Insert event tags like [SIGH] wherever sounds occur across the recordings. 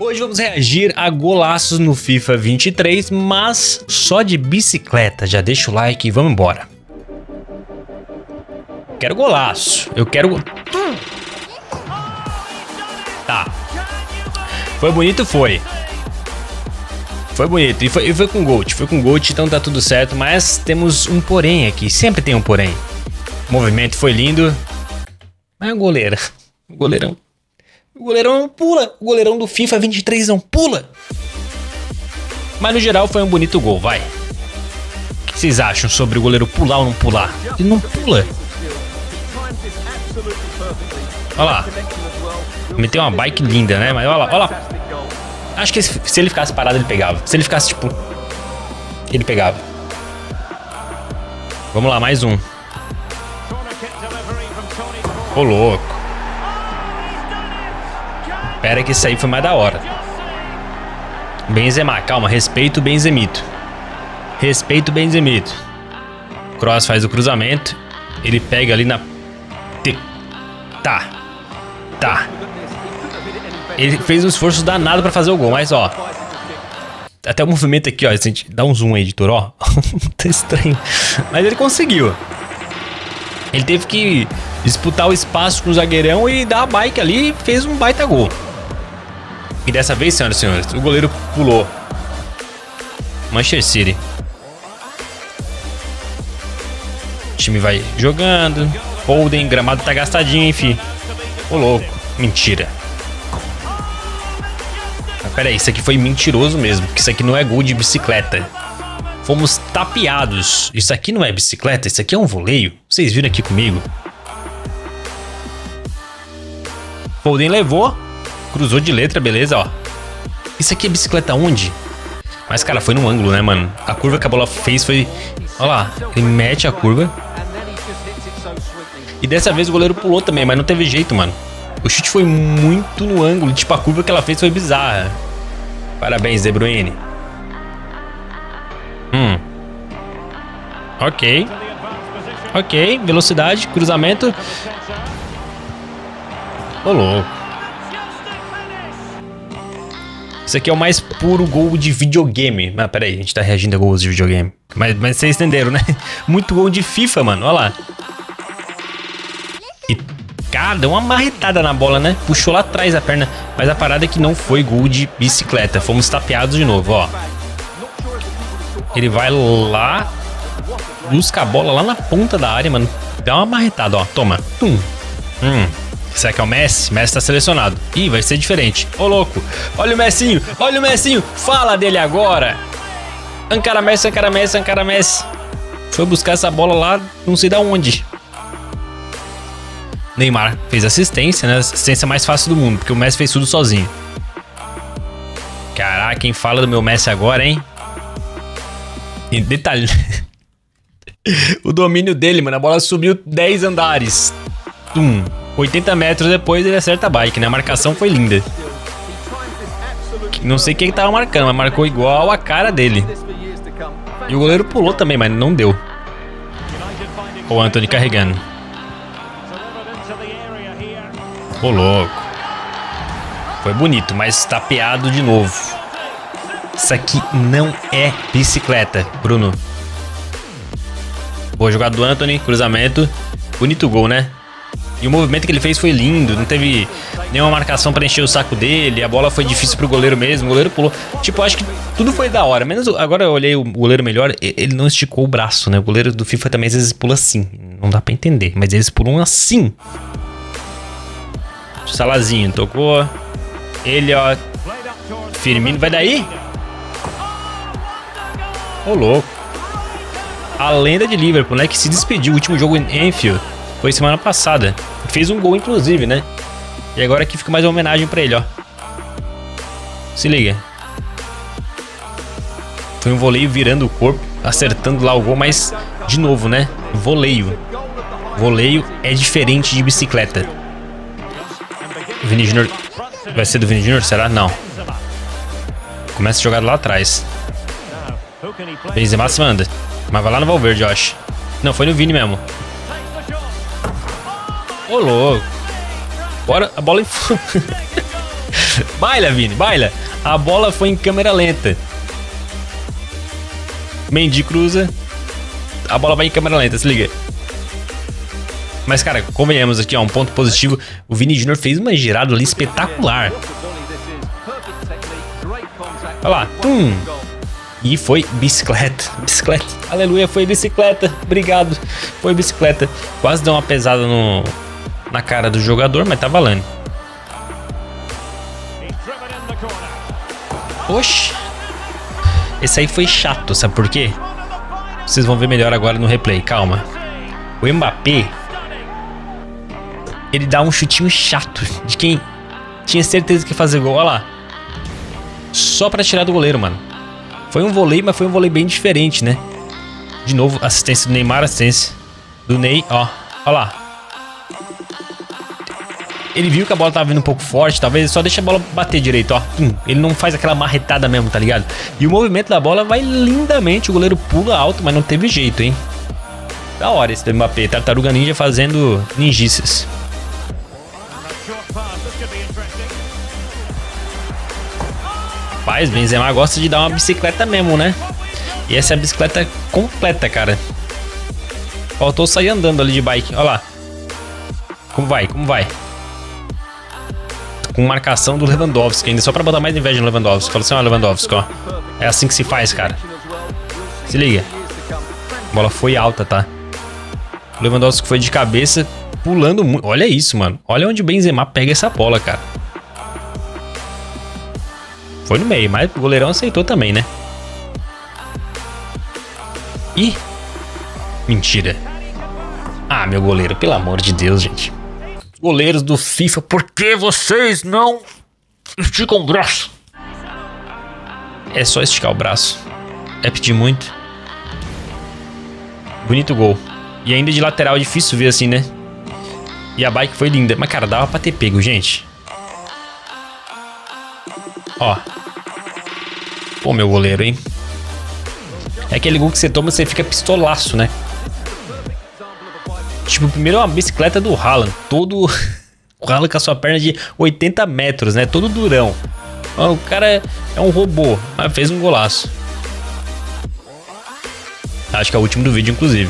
Hoje vamos reagir a golaços no FIFA 23, mas só de bicicleta. Já deixa o like e vamos embora. Quero golaço. Eu quero... Tá. Foi bonito? Foi. Foi bonito. E foi, e foi com Gold. Foi com Gold, então tá tudo certo. Mas temos um porém aqui. Sempre tem um porém. O movimento foi lindo. Mas é um goleiro. O goleirão. O goleirão não pula. O goleirão do FIFA 23 não pula. Mas no geral foi um bonito gol, vai. O que vocês acham sobre o goleiro pular ou não pular? Ele não pula. Olha lá. Meteu uma bike linda, né? Mas olha lá, olha lá. Acho que se ele ficasse parado, ele pegava. Se ele ficasse, tipo... Ele pegava. Vamos lá, mais um. Ô, louco. Pera que isso aí foi mais da hora. Benzema, calma. Respeito o Benzemito. Respeito o Benzemito. Cross faz o cruzamento. Ele pega ali na... Tá. Tá. Ele fez um esforço danado pra fazer o gol, mas ó. Até o movimento aqui, ó. Dá um zoom aí, editor, ó. [LAUGHS] tá estranho. Mas ele conseguiu. Ele teve que disputar o espaço com o zagueirão e dar a bike ali e fez um baita gol. E dessa vez, senhoras e senhores, o goleiro pulou. Manchester City. O time vai jogando. Foden, gramado tá gastadinho, enfim. Ô louco, mentira. Pera aí, isso aqui foi mentiroso mesmo, porque isso aqui não é gol de bicicleta. Fomos tapeados. Isso aqui não é bicicleta, isso aqui é um voleio. Vocês viram aqui comigo? Foden levou, cruzou de letra, beleza, ó. Isso aqui é bicicleta onde? Mas, cara, foi no ângulo, né, mano? A curva que a bola fez foi... Olha lá, ele mete a curva. E dessa vez o goleiro pulou também, mas não teve jeito, mano. O chute foi muito no ângulo, tipo, a curva que ela fez foi bizarra. Parabéns, De Bruyne. Hum. Ok. Ok, velocidade, cruzamento. Ô, louco. Isso aqui é o mais puro gol de videogame. Mas peraí, a gente tá reagindo a gols de videogame. Mas, mas vocês entenderam, né? [LAUGHS] Muito gol de FIFA, mano. Olha lá. E, deu uma marretada na bola, né? Puxou lá atrás a perna. Mas a parada é que não foi gol de bicicleta. Fomos tapeados de novo, ó. Ele vai lá. Busca a bola lá na ponta da área, mano. Dá uma marretada, ó. Toma. Tum. Hum. Será que é o Messi? Messi tá selecionado. Ih, vai ser diferente. Ô, louco. Olha o Messinho. Olha o Messinho. Fala dele agora. Ancara Messi, Ancara Messi, Ancara Messi. Foi buscar essa bola lá, não sei da onde. Neymar fez assistência, né? Assistência mais fácil do mundo, porque o Messi fez tudo sozinho. Caraca, quem fala do meu Messi agora, hein? E detalhe. [LAUGHS] o domínio dele, mano, a bola subiu 10 andares. Tum. 80 metros depois ele acerta a bike, né? A marcação foi linda. Não sei quem tava marcando, mas marcou igual a cara dele. E o goleiro pulou também, mas não deu. O Anthony carregando. Ô, louco. Foi bonito, mas tapeado de novo. Isso aqui não é bicicleta, Bruno. Boa jogada do Anthony, cruzamento. Bonito gol, né? E o movimento que ele fez foi lindo, não teve nenhuma marcação para encher o saco dele, a bola foi difícil pro goleiro mesmo, o goleiro pulou. Tipo, acho que tudo foi da hora. Menos agora eu olhei o goleiro melhor, ele não esticou o braço, né? O goleiro do FIFA também às vezes pula assim, não dá para entender, mas eles pulam assim. Salazinho tocou. Ele, ó. Firmino vai daí? Ô, louco. A lenda de Liverpool, né? Que se despediu. O último jogo em Enfield foi semana passada. Fez um gol, inclusive, né? E agora aqui fica mais uma homenagem pra ele, ó. Se liga. Foi um voleio virando o corpo, acertando lá o gol, mas, de novo, né? Voleio. Voleio é diferente de bicicleta. Vini Junior. Vai ser do Vini Junior? Será? Não. Começa a jogar lá atrás. Benzema se manda. Mas vai lá no Valverde, eu acho. Não, foi no Vini mesmo. Ô, louco. Bora, a bola... [LAUGHS] baila, Vini, baila. A bola foi em câmera lenta. Mendy cruza. A bola vai em câmera lenta, se liga. Mas, cara, convenhamos aqui, ó, um ponto positivo. O Vini Jr. fez uma girada ali espetacular. Olha lá. Tum. E foi bicicleta. Bicicleta. Aleluia, foi bicicleta. Obrigado. Foi bicicleta. Quase deu uma pesada no, na cara do jogador, mas tá valendo. Oxi. Esse aí foi chato, sabe por quê? Vocês vão ver melhor agora no replay, calma. O Mbappé ele dá um chutinho chato de quem tinha certeza que ia fazer gol. Olha lá. Só pra tirar do goleiro, mano. Foi um voleio, mas foi um voleio bem diferente, né? De novo, assistência do Neymar, assistência do Ney, ó. Olha lá. Ele viu que a bola tava vindo um pouco forte, talvez só deixa a bola bater direito, ó. Ele não faz aquela marretada mesmo, tá ligado? E o movimento da bola vai lindamente, o goleiro pula alto, mas não teve jeito, hein? Da hora esse do Mbappé, Tartaruga Ninja fazendo ninjices. Rapaz, Benzema gosta de dar uma bicicleta mesmo, né? E essa é a bicicleta completa, cara. Faltou sair andando ali de bike. Olha lá. Como vai? Como vai? Com marcação do Lewandowski ainda, só pra botar mais inveja no Lewandowski. Fala assim, ó, Lewandowski, ó. É assim que se faz, cara. Se liga. A bola foi alta, tá? O Lewandowski foi de cabeça, pulando muito. Olha isso, mano. Olha onde o Benzema pega essa bola, cara. Foi no meio, mas o goleirão aceitou também, né? Ih! Mentira. Ah, meu goleiro, pelo amor de Deus, gente. Goleiros do FIFA, por que vocês não esticam o braço? É só esticar o braço. É pedir muito. Bonito gol. E ainda de lateral é difícil ver assim, né? E a bike foi linda. Mas, cara, dava pra ter pego, gente. Ó. Pô, meu goleiro, hein? É aquele gol que você toma, você fica pistolaço, né? Tipo, primeiro é uma bicicleta do Haaland. Todo... [LAUGHS] o Haaland com a sua perna de 80 metros, né? Todo durão. O cara é um robô, mas fez um golaço. Acho que é o último do vídeo, inclusive.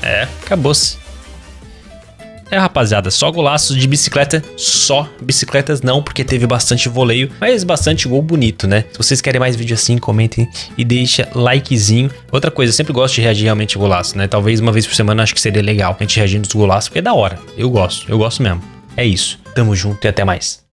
É, acabou-se. É, rapaziada, só golaços de bicicleta, só bicicletas não, porque teve bastante voleio, mas bastante gol bonito, né? Se vocês querem mais vídeo assim, comentem e deixa likezinho. Outra coisa, eu sempre gosto de reagir realmente a golaço, né? Talvez uma vez por semana acho que seria legal a gente reagindo dos golaços, porque é da hora. Eu gosto, eu gosto mesmo. É isso. Tamo junto e até mais.